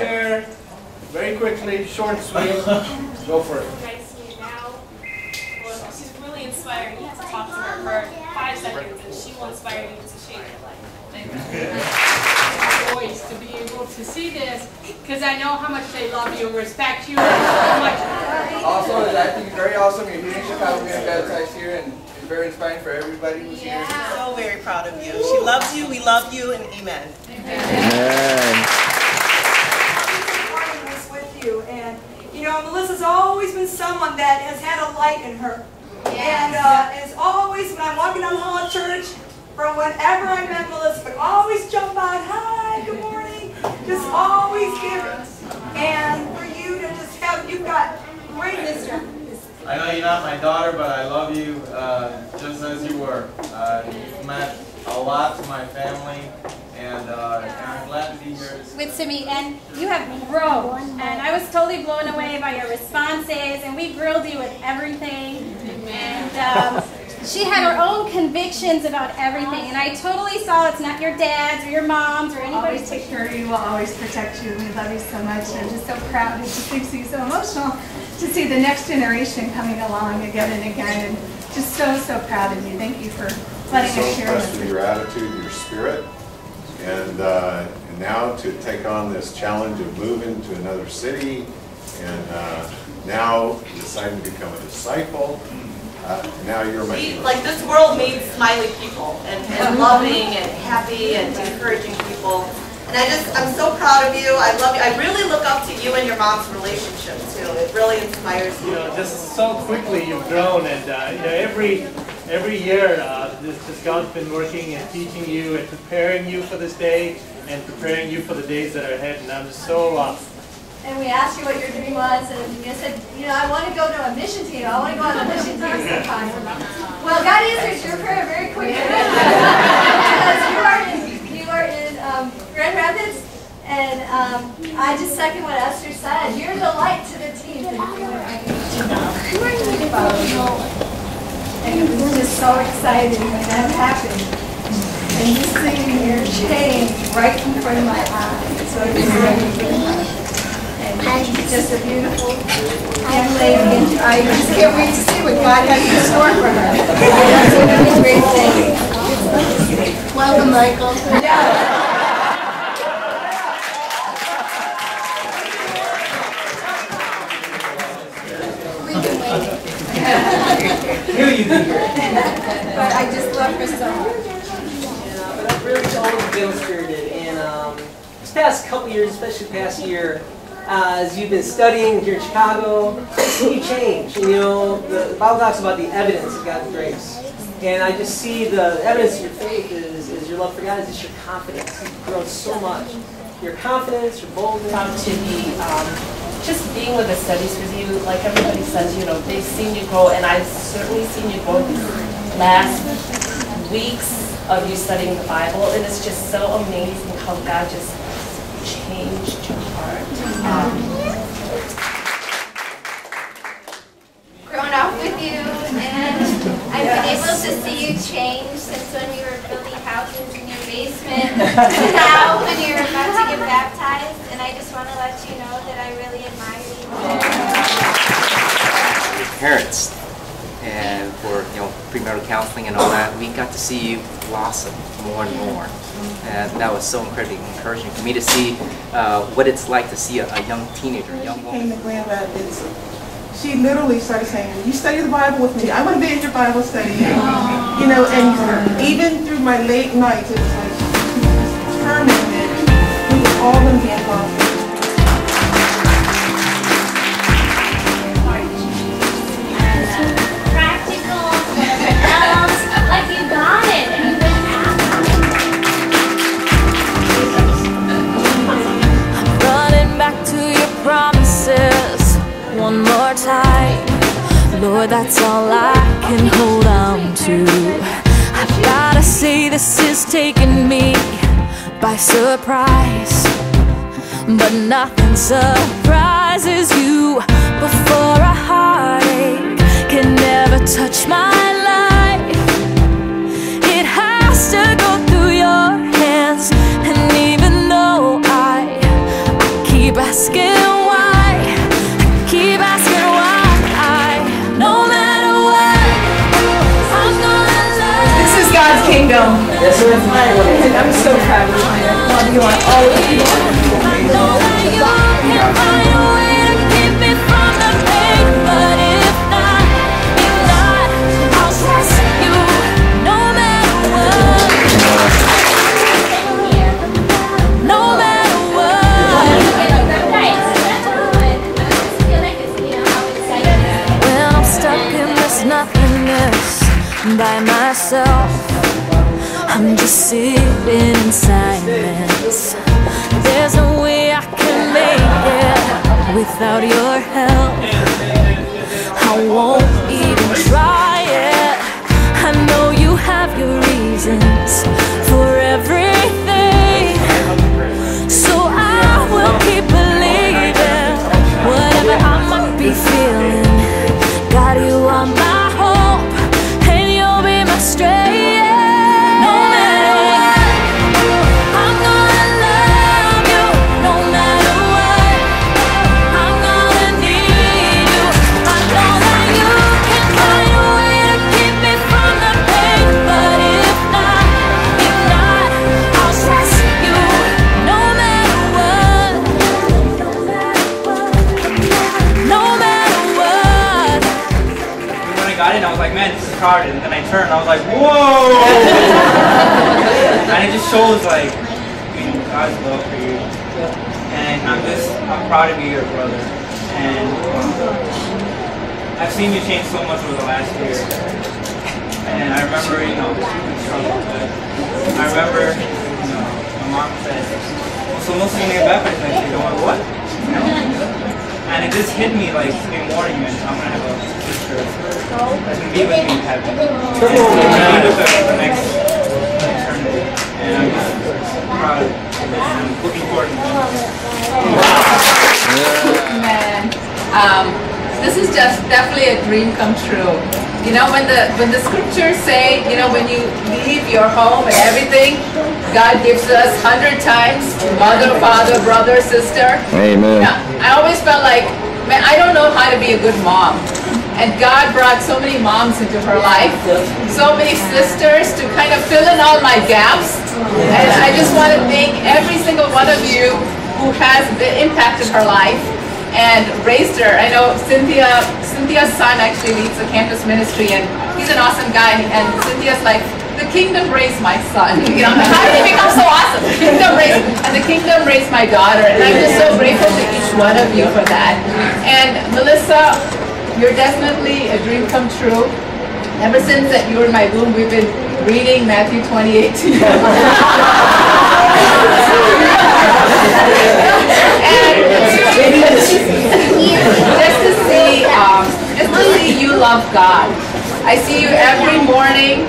share very quickly, short, sweet. Go for it. nice to you now. Well, she's really inspiring. You have to talk to her for five seconds, and she will inspire you to change your life. voice to be able to see this because I know how much they love you and respect you and so much. Also, I think very awesome you're here in Chicago getting baptized here, and it's very inspiring for everybody who's here. So very proud of you. She loves you, we love you, and amen. Amen. parting this with you. And, you know, Melisa's always been someone that has had a light in her. And uh, is always, when I'm walking down the hall at church, from whenever I met Melisa, would always jump out, hi, good morning, just always giving. And for you to just have, you've got great history. I know you're not my daughter, but I love you uh, just as you were. Uh, you've meant a lot to my family, and, uh, I'm glad to be here. with Simi, and you have grown. And I was totally blown away by your responses, and we grilled you with everything. And um, she had her own convictions about everything, and I totally saw it's not your dad's or your mom's or anybody's. always take care of you, We'll always protect you. We love you so much. and I'm just so proud. It just makes me so emotional to see the next generation coming along again and again. And just so, so proud of you. Thank you for letting so us share impressed this. with your attitude, your spirit, and, uh, and now to take on this challenge of moving to another city, and uh, now deciding to become a disciple. Uh, now you're my We, hero. like, this world needs smiley people, and, and loving, and happy, and encouraging people. And I just, I'm so proud of you, I love you, I really look up to you and your mom's relationship, too. It really inspires You me. know, just so quickly you've grown, and uh, you know, every every year, uh, this, this God's been working and teaching you and preparing you for this day and preparing you for the days that are ahead. And I'm just so uh, And we asked you what your dream was, and you said, you know, I want to go to a mission team. I want to go on a mission team sometime. Well, God answered your prayer very quickly. because you are in, you are in um, Grand Rapids, and um, I just second what Esther said. You're the light to the team. And it was just so exciting when that happened. And just seeing your change right in front of my eyes. So it was really good. And she's just a beautiful young lady, and I just can't wait to see what God has in store for her. That's a great thing. Welcome, Michael. But I just love her so much. Yeah, but I've really always been spirited, and um, this past couple years, especially past year, uh, as you've been studying here in Chicago, you change. You know, the Bible talks about the evidence of God's grace. And I just see the evidence of your faith is, is your love for God, is just your confidence. You've grown so much. Your confidence, your boldness. Proud to be um, just being with the studies with you. Like everybody says, you know, they've seen you grow, and I've certainly seen you grow these last weeks of you studying the Bible, and it's just so amazing how God just changed your heart. Um, grown up with you, and I've been able to see you change since when you were building houses in your basement to now when you're about to get baptized. And I just want to let you know that I really admire you. parents and for you know premarital counseling and all that, we got to see you blossom more and more, and that was so incredibly encouraging for me to see uh, what it's like to see a, a young teenager, a young woman. came to Grand Rapids, she literally started saying, "Will you study the Bible with me? I want to be in your Bible study." You know, and even through my late nights, it's like she was determined that we were all going to be involved. That's all I can hold on to. I've gotta say, this is taking me by surprise. But nothing surprises you Yes, sir. And I'm so proud of. I love you of I'm stuck in this nothingness by myself, I'm just sitting in silence. There's no way I can make it without your help. I won't even try it. I know you have your reasons And then I turned, I was like, whoa! and it just shows like, I God's love for you. And I'm just, I'm proud to be your brother. And um, I've seen you change so much over the last year. And I remember, you know, I remember, you know, my mom said, so most of you baptized next year. I'm like, what? You? And it just hit me like today morning, man. I'm gonna have a sister that's gonna be with me in heaven. And be with her for the next eternity. And I'm just proud of it. And I'm looking forward to it. Man, um, this is just definitely a dream come true. You know, when the when the scriptures say, you know, when you leave your home and everything, God gives us hundred times mother, father, brother, sister. Amen. I always felt like, man, I don't know how to be a good mom. And God brought so many moms into her life, so many sisters to kind of fill in all my gaps. And I just want to thank every single one of you who has impacted her life and raised her. I know Cynthia, Cynthia's son actually leads the campus ministry and he's an awesome guy. And Cynthia's like, kingdom raised my son. You know, how did he become so awesome? The kingdom raised, and the kingdom raised my daughter. And I'm just so grateful to each one of you for that. And Melisa, you're definitely a dream come true. Ever since that you were in my womb, we've been reading Matthew 28 together. and just to see, um, just to see you love God. I see you every morning.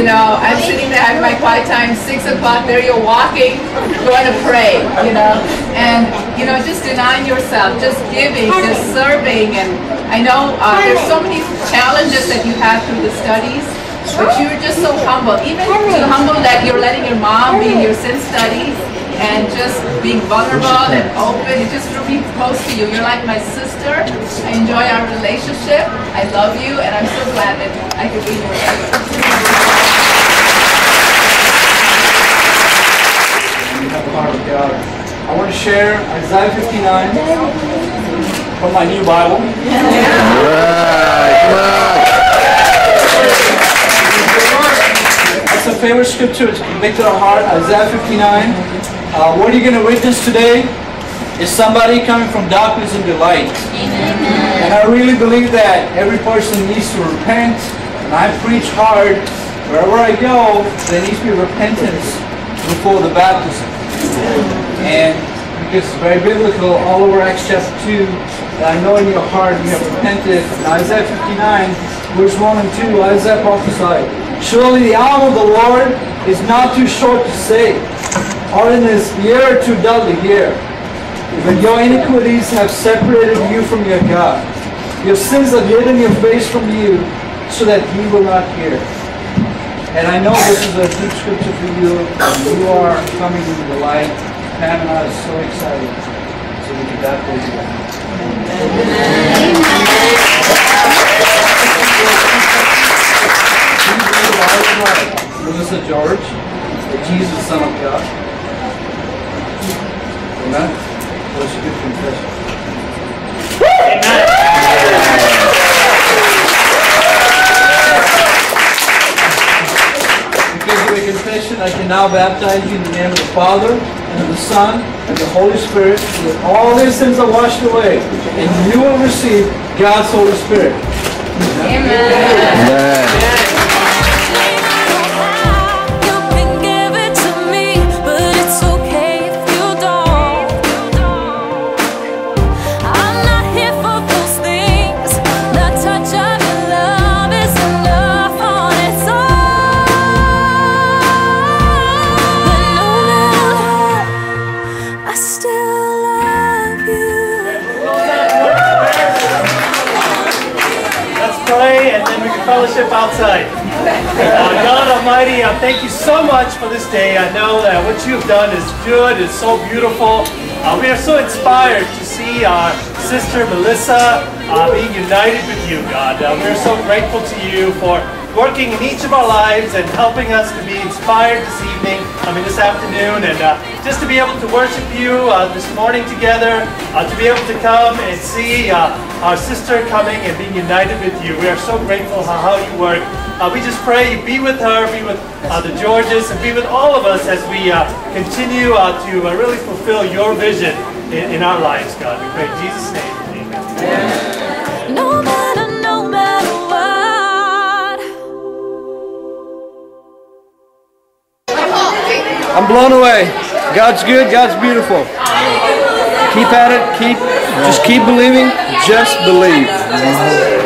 You know, I'm sitting there having my quiet time, six o'clock. There you're walking, going to pray. You know, and you know, just denying yourself, just giving, just serving. And I know uh, there's so many challenges that you have through the studies. But you're just so humble, even too humble that you're letting your mom be in your sin studies and just being vulnerable and open. It just drew me close to you. You're like my sister. I enjoy our relationship. I love you, and I'm so glad that I could be here with you. You have the heart of God. I want to share Isaiah 59 from my new Bible. It's a favorite scripture. It's convicted our heart. Isaiah 59. Uh, what are you going to witness today? Is somebody coming from darkness into light. And I really believe that every person needs to repent. And I preach hard. Wherever I go, there needs to be repentance before the baptism. And because it's very biblical, all over Acts chapter 2, that I know in your heart you have repented. In Isaiah 59, verse 1 and 2, Isaiah prophesied, Surely the arm of the Lord is not too short to save, or in his ear too dull to hear. But your iniquities have separated you from your God. Your sins have hidden your face from you, so that he will not hear. And I know this is a deep scripture for you. You are coming into the light. Pamela is so excited. So we can God bless you. Melisa George, the Jesus Son of God. Amen. That was a good confession. Now baptize you in the name of the Father, and of the Son, and the Holy Spirit, so that all their sins are washed away, and you will receive God's Holy Spirit. You fellowship outside. Uh, God Almighty, uh, thank you so much for this day. I know that what you've done is good, it's so beautiful. Uh, we are so inspired to see our sister Melisa uh, being united with you, God. Uh, we're so grateful to you for working in each of our lives and helping us to be inspired this evening, I mean this afternoon, and uh, just to be able to worship you uh, this morning together, uh, to be able to come and see uh, our sister coming and being united with you. We are so grateful how, how you work. Uh, we just pray you be with her, be with uh, the Georges, and be with all of us as we continue to really fulfill your vision in, in our lives, God. We pray in Jesus' name. Amen. Blown away. God's good, God's beautiful. Keep at it, keep, just keep believing, just believe.